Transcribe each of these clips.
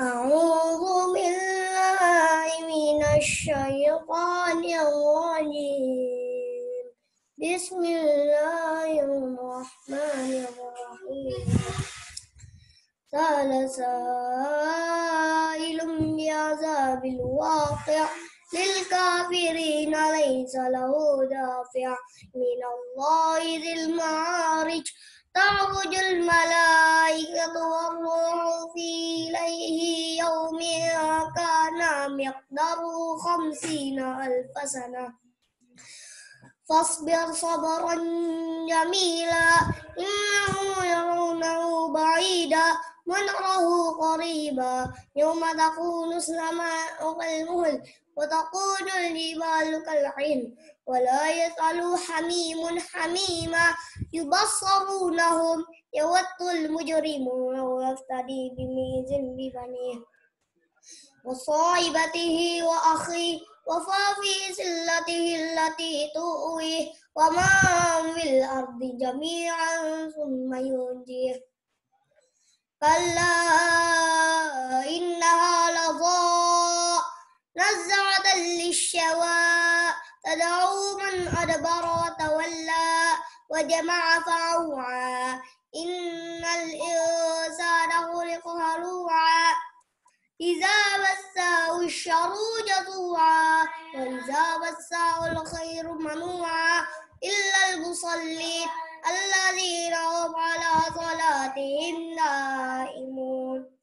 أعوذ بالله من الشيطان الرجيم. بسم الله الرحمن الرحيم. سأل سائل بعذاب الواقع للكافرين ليس له دافع. من الله ذي المعارج. تعرج الملائكة والروح مقداره خمسين ألف سنة. فاصبر صبرا جميلا إنهم يرونه بعيدا ونراه قريبا. يوم تكون السماء كالمهل وتكون الجبال كالعين ولا يسأل حميم حميما. يبصرونهم يود المجرم لو يفتدي بميزن ببنيه وصاحبته وأخيه وفي سلته التي تؤويه وما في الأرض جميعا ثم ينجيه. كلا إنها لظى. نزعة للشوى. تدعو من أدبر وتولى. وجمع فأوعى. إن الإنسان إذا مساه الشر جزوعا وإذا مساه الخير منوعا إلا المصلين الذين هم على صلاتهم دائمون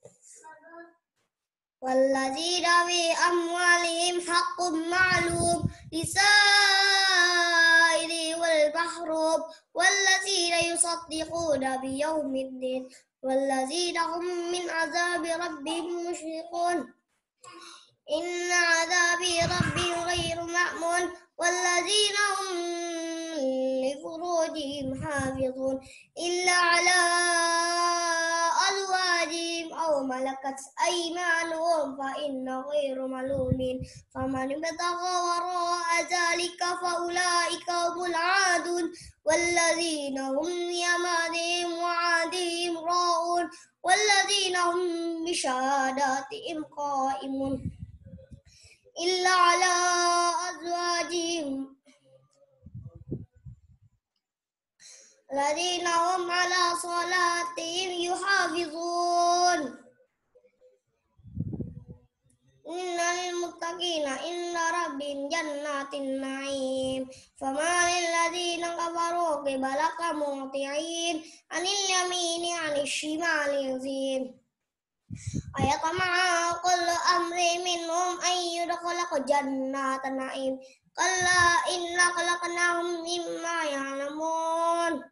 والذين في أموالهم حق معلوم لسائر والمحروم والذين يصدقون بيوم الدين والذين هم من عذاب ربهم مشفقون. إن عذاب ربهم غير مأمون والذين هم لفروجهم حافظون. إلا على ملكت أيمانهم فإن غير ملومين فمن ابتغى وراء ذلك فأولئك هم العادون. والذين هم يمانهم وعادهم راؤون والذين هم بشهاداتهم قائمون. إلا على أزواجهم. الذين هم على صلاتهم يحافظون. إن للمتقين إن ربهم جنات النعيم فما للذين كفروا قبلك مهطعين عن اليمين عن الشمال يزين أيطمع كل أمر منهم أن يدخل جنات نعيم كلا إنا خلقناهم مما يعلمون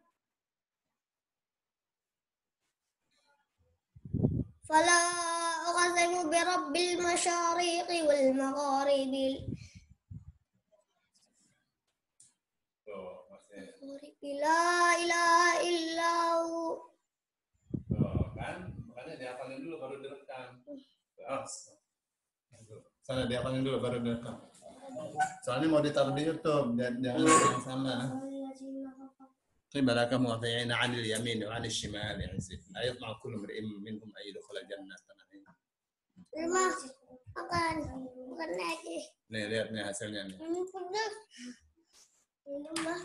فلا أقسم برب المشارق والمغارب لا إله إلا هو Tuh, kan makanya dihafalin dulu baru direkam oh. sana dihafalin dulu baru direkam soalnya mau ditaruh di YouTube dan jangan yang sama قبلك مهطعين عن اليمين وعن الشمال يعزف أيطمع كل امرئ منهم أن يدخل الجنة lima makan bukan lagi. Nih lihat nih hasilnya nih. Pedas. Rumah.